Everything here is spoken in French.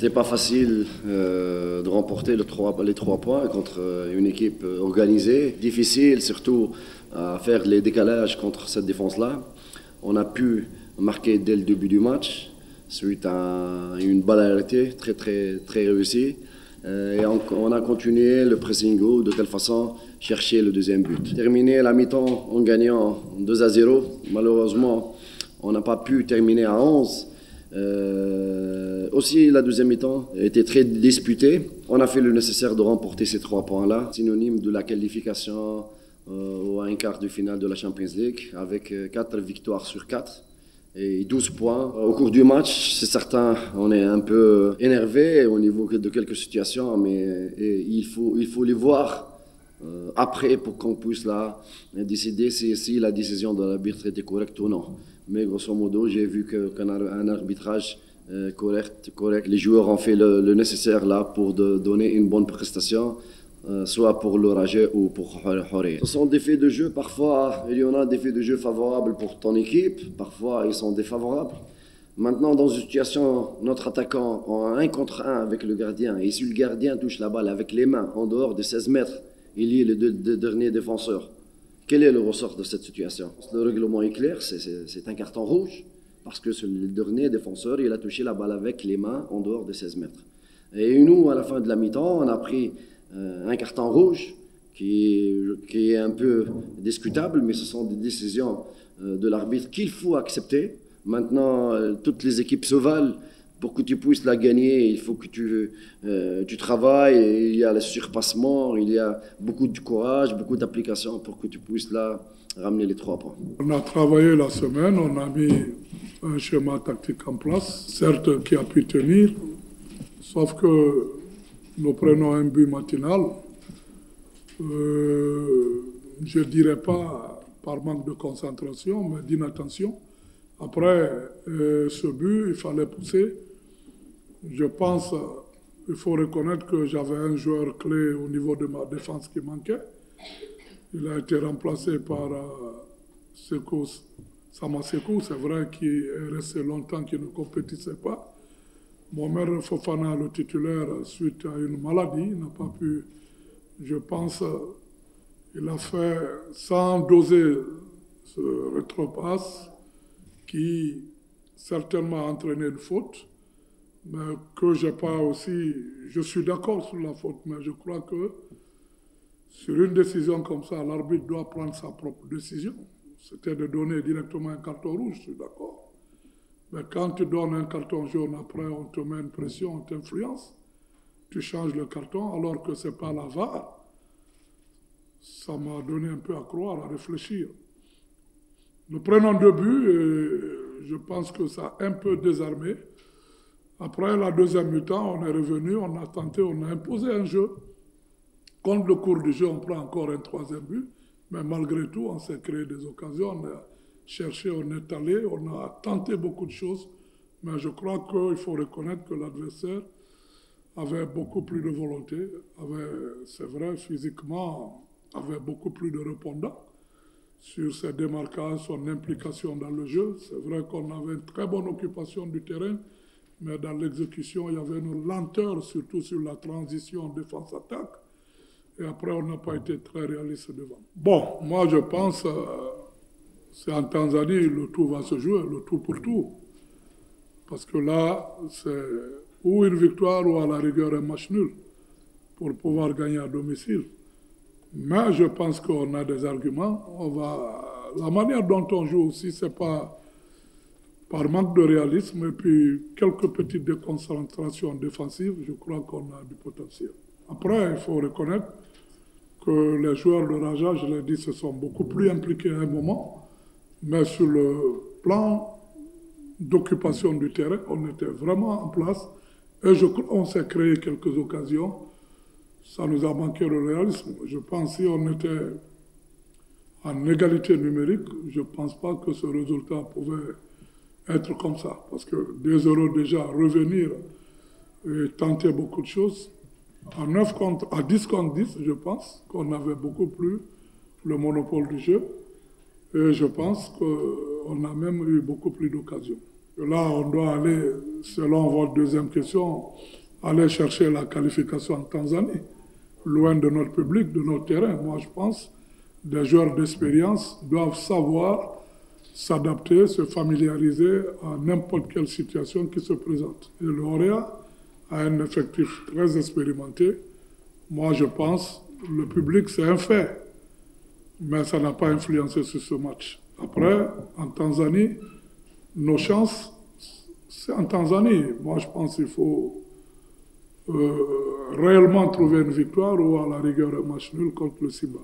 C'était pas facile euh, de remporter les trois points contre euh, une équipe euh, organisée. Difficile surtout à faire les décalages contre cette défense-là. On a pu marquer dès le début du match suite à une balle arrêtée très très très réussie. Et on, on a continué le pressing haut de telle façon chercher le deuxième but. Terminer la mi-temps en gagnant 2 à 0. Malheureusement, on n'a pas pu terminer à 11. Euh, aussi, la deuxième mi-temps était très disputée. On a fait le nécessaire de remporter ces trois points-là, synonyme de la qualification euh, à un quart de finale de la Champions League, avec euh, quatre victoires sur 4 et 12 points. Au cours du match, c'est certain, on est un peu énervé au niveau de quelques situations, mais il, faut, il faut les voir euh, après pour qu'on puisse là décider si, si la décision de l'arbitre était correcte ou non. Mais grosso modo, j'ai vu qu'un ar- un arbitrage euh, correct, correct, les joueurs ont fait le, nécessaire là pour donner une bonne prestation. euh, soit pour le ou pour Horé. Ce sont des faits de jeu, parfois il y en a des faits de jeu favorables pour ton équipe, parfois ils sont défavorables. Maintenant, dans une situation, notre attaquant en un contre un avec le gardien, et si le gardien touche la balle avec les mains en dehors de 16 mètres, il y est le deux- deux derniers défenseurs. Quel est le ressort de cette situation? Le règlement est clair, c'est- un carton rouge, parce que le dernier défenseur, il a touché la balle avec les mains en dehors de 16 mètres. Et nous, à la fin de la mi-temps, on a pris euh, un carton rouge qui est un peu discutable, mais ce sont des décisions euh, de l'arbitre qu'il faut accepter. Maintenant, euh, toutes les équipes se valent. Pour que tu puisses la gagner, il faut que tu, euh, tu travailles. il y a le surpassement, il y a beaucoup de courage, beaucoup d'application pour que tu puisses là ramener les trois points. On a travaillé la semaine, on a mis un schéma tactique en place, certes qui a pu tenir, sauf que nous prenons un but matinal. Euh, je dirais pas par manque de concentration, mais d'inattention. Après euh, ce but, il fallait pousser. Je pense, il faut reconnaître que j'avais un joueur clé au niveau de ma défense qui manquait. Il a été remplacé par euh, Seko Samasekou, c'est vrai qu'il est resté longtemps qu'il ne compétissait pas. Mohamed Fofana, le titulaire, suite à une maladie, n'a pas pu, je pense, il a fait sans doser ce rétropasse qui certainement a entraîné une faute, mais que j'ai pas aussi, je suis d'accord sur la faute, mais je crois que sur une décision comme ça, l'arbitre doit prendre sa propre décision. C'était de donner directement un carton rouge, je suis d'accord. Mais quand tu donnes un carton jaune, après on te met une pression, on t'influence, tu changes le carton alors que ce n'est pas la VAR. Ça m'a donné un peu à croire, à réfléchir. Nous prenons deux buts et je pense que ça a un peu désarmé. Après la deuxième mi-temps, on est revenu, on a tenté, on a imposé un jeu. Contre le cours du jeu, on prend encore un troisième but, mais malgré tout, on s'est créé des occasions, on a cherché, on est allé, on a tenté beaucoup de choses, mais je crois qu'il faut reconnaître que l'adversaire avait beaucoup plus de volonté, avait, c'est vrai, physiquement, avait beaucoup plus de répondants sur ses démarquages, son implication dans le jeu. C'est vrai qu'on avait une très bonne occupation du terrain, mais dans l'exécution, il y avait une lenteur, surtout sur la transition défense-attaque. Et après, on n'a pas été très réaliste devant. Bon, moi, je pense, euh, c'est en Tanzanie, le tout va se jouer, le tout pour tout. Parce que là, c'est ou une victoire ou à la rigueur un match nul pour pouvoir gagner à domicile. Mais je pense qu'on a des arguments. On va, la manière dont on joue aussi, c'est pas par manque de réalisme et puis quelques petites déconcentrations défensives, je crois qu'on a du potentiel. Après, il faut reconnaître que les joueurs de Raja, je l'ai dit, se sont beaucoup plus impliqués à un moment, mais sur le plan d'occupation du terrain, on était vraiment en place et je crois qu'on s'est créé quelques occasions. Ça nous a manqué le réalisme. Je pense si on était en égalité numérique, je ne pense pas que ce résultat pouvait être comme ça. Parce que 2-0 déjà, revenir et tenter beaucoup de choses. À, 9 contre, à 10 contre 10, je pense qu'on avait beaucoup plus le monopole du jeu. Et je pense qu'on a même eu beaucoup plus d'occasions. Là, on doit aller, selon votre deuxième question, aller chercher la qualification en Tanzanie, loin de notre public, de notre terrain. Moi, je pense des joueurs d'expérience doivent savoir s'adapter, se familiariser à n'importe quelle situation qui se présente. Et le a un effectif très expérimenté. Moi, je pense, le public, c'est un fait, mais ça n'a pas influencé sur ce match. Après, en Tanzanie, nos chances, c'est en Tanzanie. Moi, je pense qu'il faut euh, réellement trouver une victoire ou à la rigueur un match nul contre le Simba.